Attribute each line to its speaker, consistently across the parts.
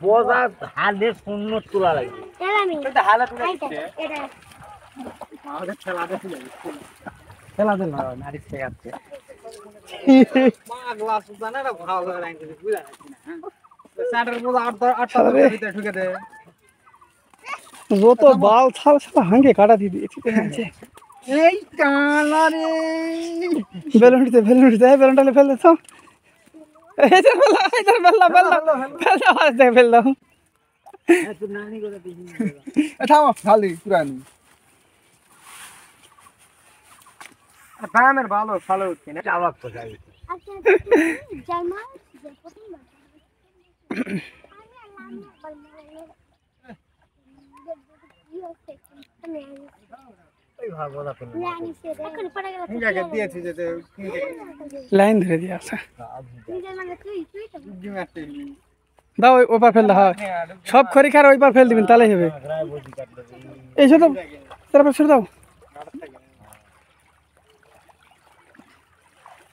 Speaker 1: বজার হাতে শূন্য তোলা লাগবে।
Speaker 2: যত বাল ছাল হাঙ্গে কাটা দিয়ে
Speaker 3: এই
Speaker 2: বেলুন বেলুন ফেলে তো ইধর ফেল ইধর ফেল দাও ফেল দাও ফেল দাও আজ দেখ ফেল দাও
Speaker 1: তোর নানি করে দিবি
Speaker 3: থামো খালি পুরানি ব্যায়ামের ভালো ভালো উঠছে না
Speaker 1: চাবাক তো যাবে
Speaker 4: আচ্ছা জামা যে প্রথম বার আমি
Speaker 2: লাইন ধরে দিয়া
Speaker 3: জিম আসতে
Speaker 2: দাও ওই ওপার ফেল দাও হ্যাঁ। সব খড়ি খার ওইবার ফেল দিবেন তাহলেই হবে। এই ছোট তারপর ছেড়ে দাও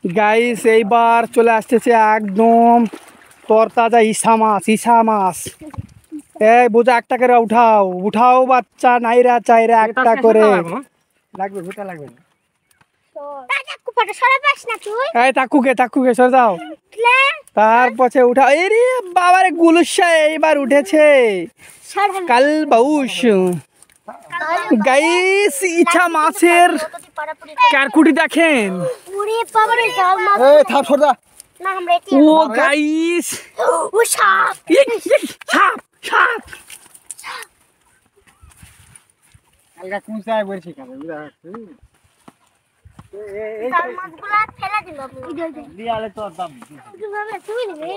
Speaker 2: গাইস এইবার চলে আসতেছে একদম তরতাজা ইসা মাছ ইসা মাছ। এই বোঝা একটা করে উঠাও। উঠাও বাচ্চা নাইরা চাইরা একটা করে।
Speaker 3: লাগবে ভুটা লাগবে না।
Speaker 2: এইবার উঠেছে। কাল বাউস গাইস ইছা মাছের কারকুটি দেখেন। ও গাইস।
Speaker 4: ও সাপ।
Speaker 2: ইক, ইক, সাপ সাপ।
Speaker 3: কালকা কুঁচায় বলছি খাবে বুঝা যাচ্ছে?
Speaker 4: কীভাবে তুমি নেবে